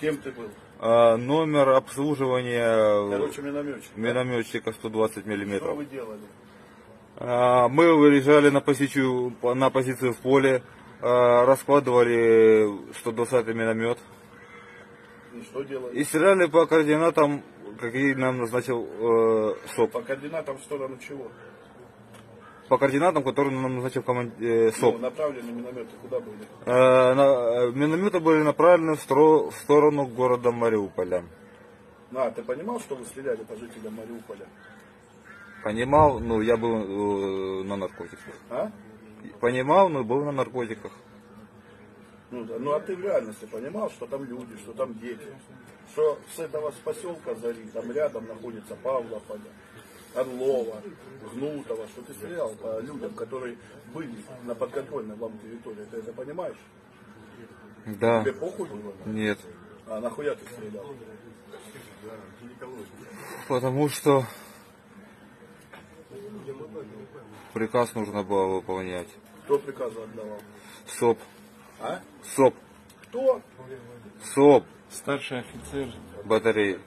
Кем ты был? А, номер обслуживания Короче, минометчик. минометчика 120 Что миллиметров. вы делали? А, Мы выезжали на позицию, на позицию в поле, а, раскладывали 120 миномет И что делали? и стреляли по координатам, какие нам назначил э, СОП. По координатам в сторону чего? По координатам, которые нам назначил коман- э, Ну, СОП. направлены минометы куда были? Э, на- э, Минометы были направлены в, стро- в сторону города Мариуполя. Ну, а ты понимал, что вы стреляли по жителям Мариуполя? Понимал, ну я был э, на наркотиках. А? Понимал, но был на наркотиках. Ну, да. ну а ты в реальности понимал, что там люди, что там дети, что с этого с поселка Зари, там рядом находится Павлополя, Орлова, Гнутова, что ты стрелял по людям, которые были на подконтрольной вам территории, ты это понимаешь? Да. Тебе похуй было? Нет. А нахуя ты стрелял? Потому что приказ нужно было выполнять. Кто приказы отдавал? СОП. А? СОП. Кто? СОП. Старший офицер Батареи.